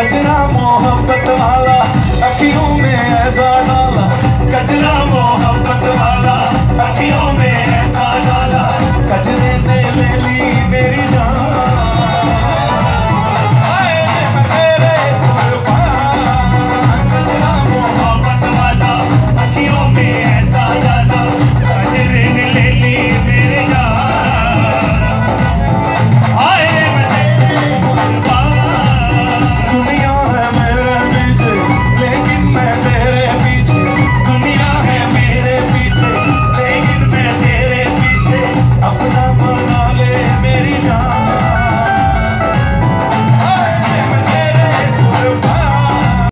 कचरा मोहब्बत वाला अखियों में ऐसा